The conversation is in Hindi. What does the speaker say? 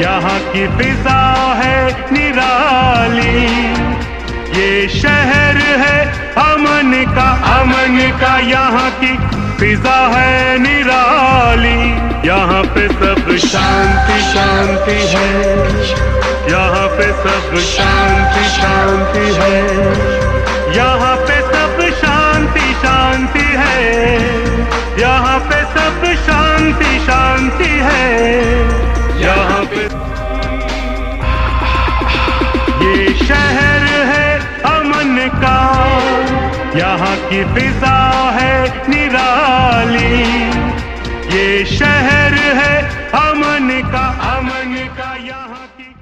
यहाँ की फिजा है निराली। ये शहर है अमन का अमन का। यहाँ की फिजा है निराली। यहाँ पे सब शांति शांति है। यहाँ पे सब शांति यहाँ पे। ये शहर है अमन का, यहाँ की फिजा है निराली। ये शहर है अमन का अमन का यहाँ की